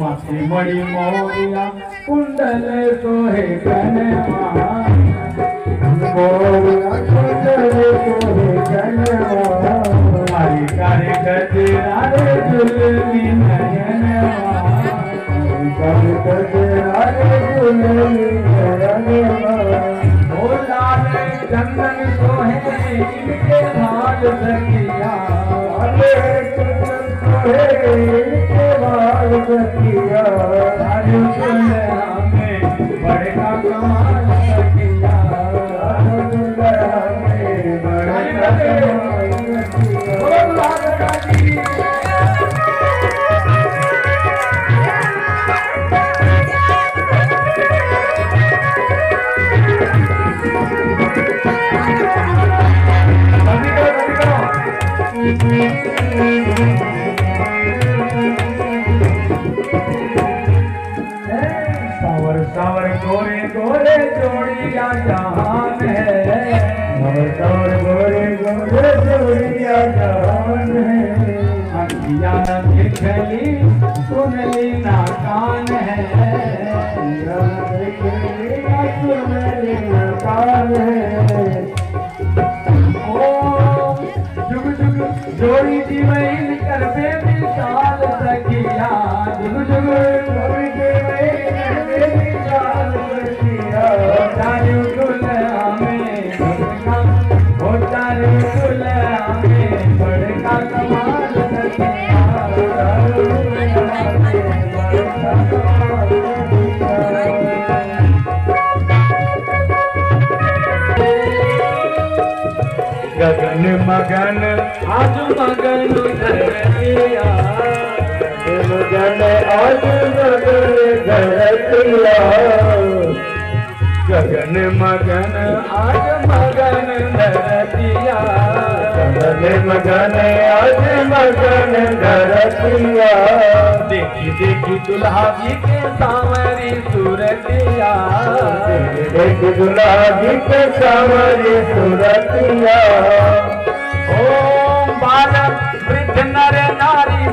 माथे मणि मोरिया कुंडल सोहे कनवा मोरिया कुंडल सोहे कनवा हरि करे गजरा रे जुलमी नयनवा करे गजरा रे जुलमी नयनवा ओ लाल चंदन सोहे इनके भाल सखिया अखिया न दिखली सुनली ना कान है। कान है। ओ जुग जुग जोड़ी जीवन कर पे मिसाल सखिया जुग जुग जोड़ी जी कर आज मगन धरतिया गगन आज मगन धरतिया गगन मगन आज मगन धरतिया गगन मगन आज मगन धरतिया देखी देखी दुल्हा जी के सांवरी सूरतिया देखी दुल्हा जी के सांवरी सूरतिया ओम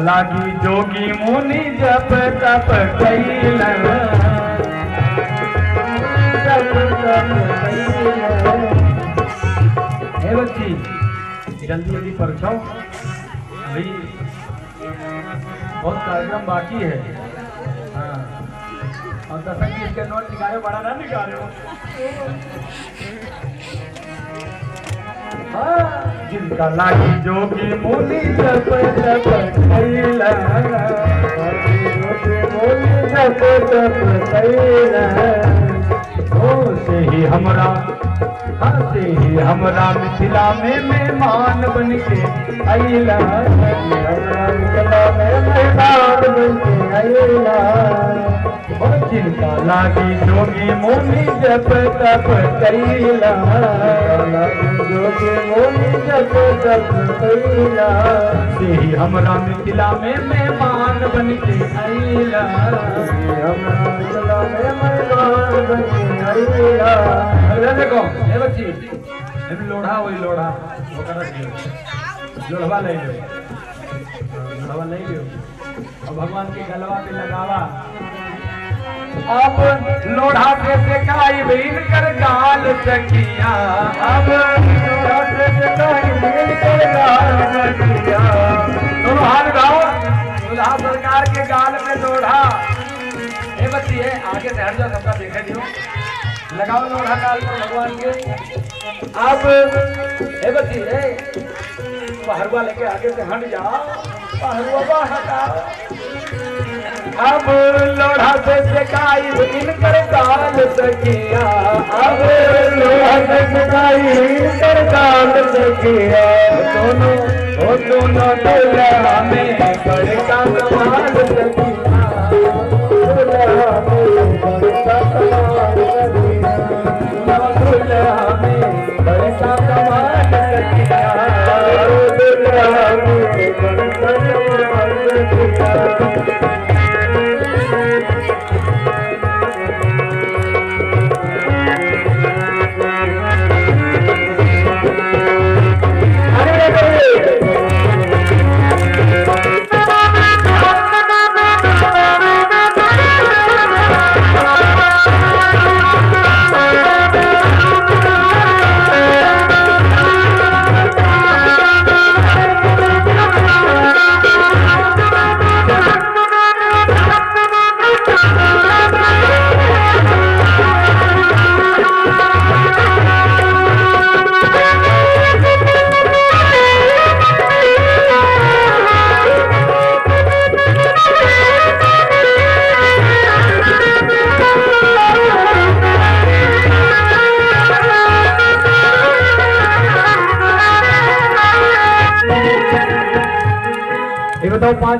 लागी जोगी मुनि जप तप बच्ची, जल्दी जल्दी परछाओ भाई बहुत कार्यक्रम बाकी है। हाँ। और दसंग की नोट निकाले, बड़ा ना निकाले जिनका लागी जोगी मुनि जप जप कैला जप जप कैला ओ से ही हमरा हाँ से ही हमरा मिथिला में मेहमान बन के हमरा मिथिला में मेहमान बन के जिनका लागी जोगी मुनि जप तप कैला जोगी मुनि जप तप कैला से ही हमरा मिथिला में मेहमान बन के में के देखो एमे लोढ़ा, वही लोढ़ा। ओकरा दियो लोढ़वा ले। लोढ़वा ले और भगवान के गलवा पे लगावा। अब लोढ़ा से सिकाई कर गाल सखिया अब लोढ़ा से सिकाई बीन कर गाल गाओ दुल्हा सरकार के गाल में लोढ़ा। ए बच्ची है आगे हट जाओ सबका देखे दियो। लगाओ लोढ़ा गाल पर भगवान के। अब ए बच्ची है पहरुआ लेके आगे से हट जाओ। अब लोढ़ा से सिकाई इनकर काल सकिया अब लोढ़ा से सिकाई इनकर काल सकिया दोनों दोनों दुल्हा में बड़का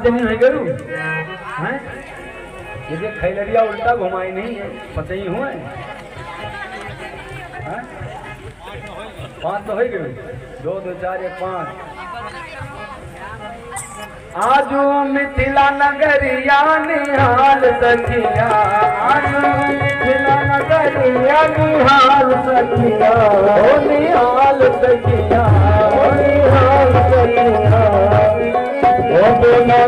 जने हैं गरु हैं? ये खैलरिया उल्टा घुमाई नहीं है पता ही हुए? पाँच तो है गए दो दो, चार, एक, पाँच। आजू मिथिला नगरिया निहाल सखिया, आजू मिथिला नगरिया निहाल सखिया निहाल सखिया निहाल सखिया। ओ दोनों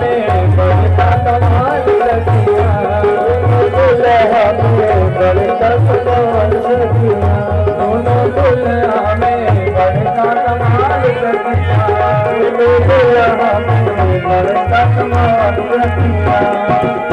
में बड़का कमाल सखिया दुल्हा में बड़का कमाल सखिया दोनों दुल्हा में बड़का कमाल सखिया दुल्हा में बड़का कमाल सखिया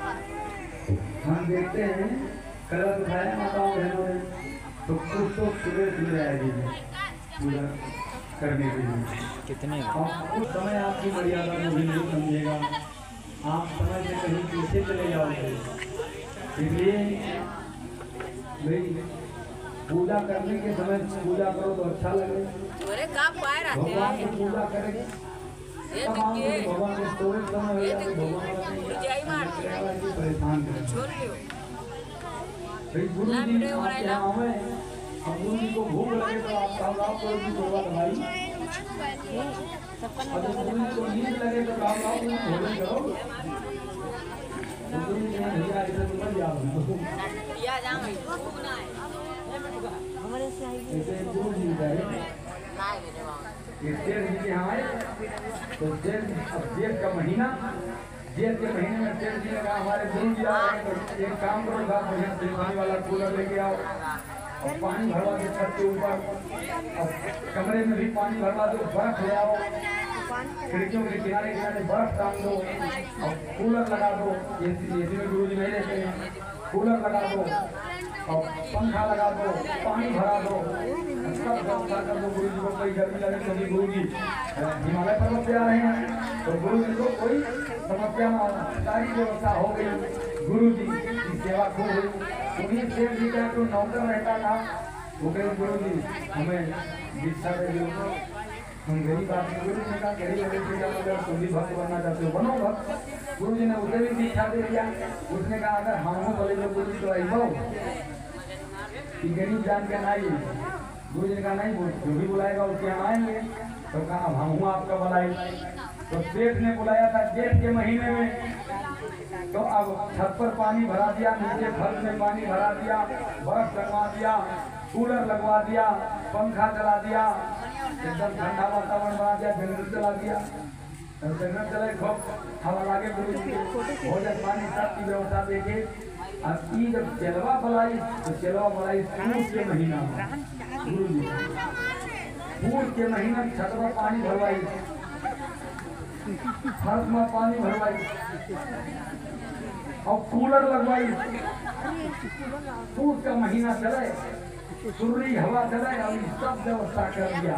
हम देखते हैं कलर उठाया माताओं बहनों ने। तो कुछ तो सुबह सुबह आएगी पूजा करने के लिए। कितने? और उस समय आपकी मर्यादा को भी नहीं समझेगा। आप समय से कहीं पीछे चले जाओगे। इसलिए भाई पूजा करने के समय पूजा करो तो अच्छा लगे। अरे कहाँ पाए रहते भगवान की पूजा करेंगे ये आप के हो तो भगवान अपनी जय मार की छोड़ लियो भाई जी बेटे हो रहा यहाँ आवे अब को भूख लगे तो आप साहब आप कोई भी करवा दवाई और जब गुरु जी को नींद लगे तो गाँव गाँव में भोजन करो तो गुरु जी गुरु जी के यहाँ आए तो शेर अब जेठ का महीना जेठ के महीने में शेर जी ने कहा, हमारे गुरु जी आ रहे तो एक काम करो साहब बढ़िया से पानी वाला कूलर लेके आओ और पानी भरवा के छत के ऊपर। और कमरे में भी पानी भरवा दो, बर्फ़ ले आओ। खिड़कियों के किनारे किनारे बर्फ़ टांग दो और कूलर लगा दो। एसी एसी में गुरु जी नहीं रहते हैं। कूलर लगा दो और पंखा लगा दो, पानी भरा दो। हिमालय पर्वत पे आ रहे हैं तो गुरु जी को कोई समस्या ना हो सारी व्यवस्था हो गई गुरु जी की सेवा खूब हुई उन्हीं शेर जी का जो नौकर रहता था वो कहे गुरु जी हमें दीक्षा दे दो हम गरीब आदमी गुरु जी का गरीब गरीब से अगर तुम भी भक्त बनना चाहते हो बनो भक्त गुरु जी ने उसे भी दीक्षा दे दिया उसने कहा अगर हम हो बोले गुरु जी तो आई कि गरीब जान के ना गुरु जी ने कहा नहीं बोल जो भी बुलाएगा उसके यहाँ आएँगे। तो कहा, अब हम हूँ आपका बुलाई तो सेठ ने बुलाया था जेठ के महीने में। तो अब छत पर पानी भरा दिया, नीचे फर्श में पानी भरा दिया, बर्फ़ लगवा दिया, कूलर लगवा दिया, पंखा चला दिया, एकदम ठंडा वातावरण बना दिया, जनरेटर चला दिया। और जनरेटर चले खूब हवा लागे गुरु जी भोजन पानी सब की व्यवस्था देखे। अब जब चलवा बलाई तो चलवा बलाई के महीना पूस के महीना छत में पानी भरवाई। फर्श में पानी भरवाई। और कूलर लगवाई। पूस का महीना चले सुरली हवा चले और सब व्यवस्था कर दिया।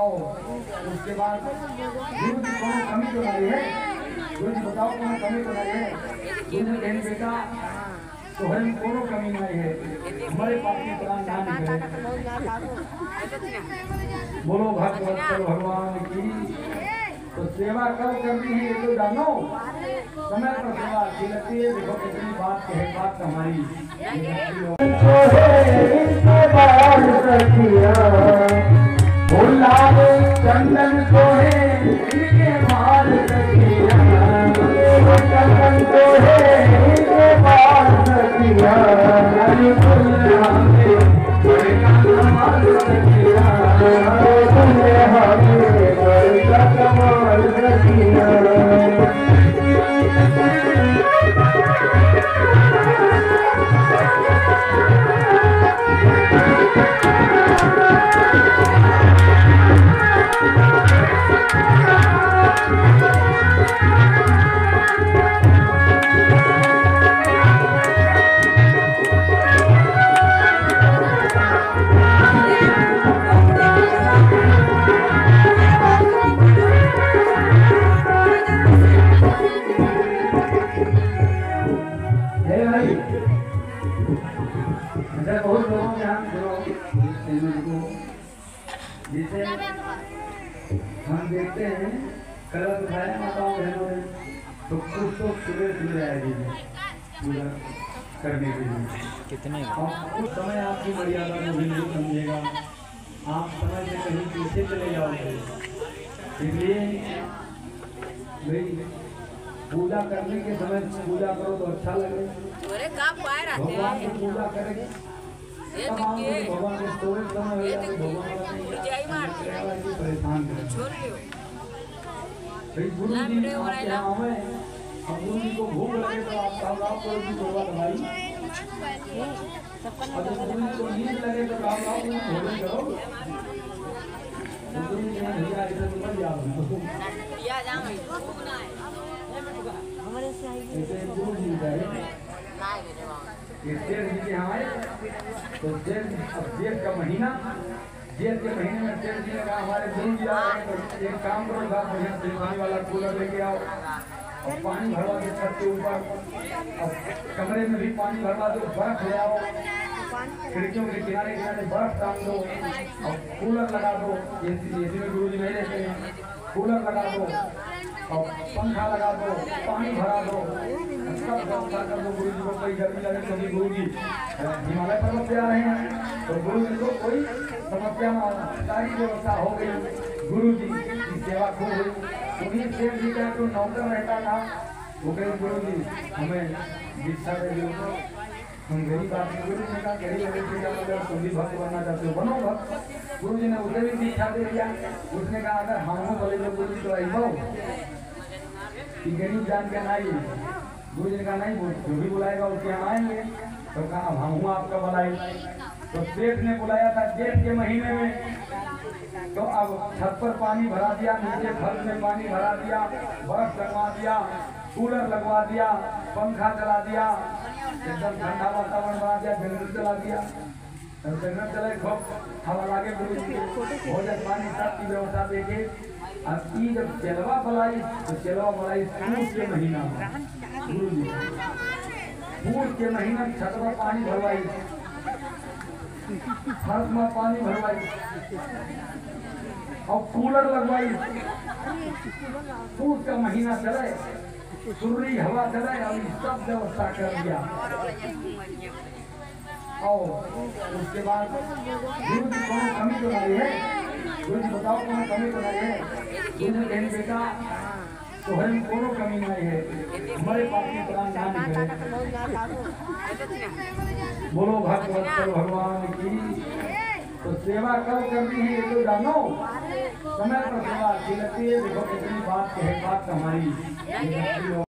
और उसके बाद जी कोनो कमी तो नहीं है? जी बताओ कोनो कमी तो नहीं है? कहें बेटा तो हमें कोनो कमी नहीं है। हमारे पास की प्राण ना निकले बोलो, भगवत भगवान की। तो सेवा कब करनी है, ये तो जानो। समय पर सेवा अच्छी लगती है। देखो, कितनी बात कहे, बात हमारी चंदन को जिसे हम देखते हैं कलर उठाया माताओं बहनों ने। तो कुछ तो सुबह सुबह आएगी पूजा करने के लिए। कितने? और उस समय आपकी मर्यादा को भी नहीं समझेगा। आप समय से कहीं पीछे चले जाओगे। इसलिए भाई पूजा करने के समय पूजा करो तो अच्छा लगे। अरे का पाए रहते भगवान की पूजा करें। ये तब के हो ये जाए भगवान मार को करें छोड़ लियो भाई गुरु जी आपके यहाँ आवे अब गुरु जी को भूख लगे तो आप दवा दवाई और जब गुरु जी को नींद लगे तो आप आप करो। तो गुरु जी इधर तो जाओ। या जाऊँ ऐसे गुरु जी गए शेर जी के यहाँ आए। तो शेर अब जेठ का महीना जेठ के महीने में शेर जी ने कहा, हमारे गुरु जी आ रहे तो एक काम करो साहब बढ़िया से पानी वाला कूलर लेके आओ। और पानी भरवा के छत के ऊपर। और कमरे में भी पानी भरवा दो, बर्फ़ ले आओ। खिड़कियों के किनारे किनारे बर्फ़ टांग दो। और कूलर लगा दो। एसी एसी में गुरु जी नहीं रहते हैं। कूलर लगा दो। और पंखा लगा दो। पानी भरा दो। सब व्यवस्था कर दो गुरु जी को कोई गर्मी लगे तो गुरु जी हिमालय पर्वत पे आ रहे हैं तो गुरु जी को कोई समस्या में सारी व्यवस्था हो गई गुरु जी की सेवा खूब हुई उन्हीं सेठ जी का जो नौकर रहता था वो कहे गुरु जी हमें दीक्षा दे दो हम गरीब आदमी गुरु जी ने कहा गरीब से क्या मतलब तुम भी भक्त बनना चाहते हो बनो भक्त गुरु जी ने उसे भी दीक्षा दे दिया उसने कहा अगर हम हो बोले जो गुरु जी तो आई कि गरीब जान के ना ही गुरु जी ने कहा नहीं बोल जो भी बुलाएगा उसके हम आएँगे। तो कहा, हम हूँ आपका बुलाई तो सेठ ने बुलाया था, जेठ के महीने में। तो अब छत पर पानी भरा दिया, नीचे फर्श में पानी भरा दिया, बर्फ़ लगवा दिया, कूलर लगवा दिया, पंखा चला दिया, एकदम ठंडा वातावरण बना दिया जनरेटर चला दिया। तब जनरेटर चले, खूब हवा लागे भोजन पानी सब की व्यवस्था देके अब जब चलवा बलाई तो चलवा बलाई सूट के महीना में। गुरु के महीना में छत पर पानी भरवाई। फर्श में पानी भरवाई। और कूलर लगवाई। सूट का महीना चले सुर्री हवा चले और सब व्यवस्था कर दिया। और उसके बाद जी कोनो कमी तो नहीं है। जी बताओ कोनो कमी तो नहीं है। कहें बेटा। तोहरे में कोनो कमी नहीं है। हमारे पास की प्राण ना निकले बोलो भगवत भगवान की। तो सेवा कब करनी है, ये तो जानो। समय पर सेवा अच्छी लगती है। देखो कितनी बात कहे, बात हमारी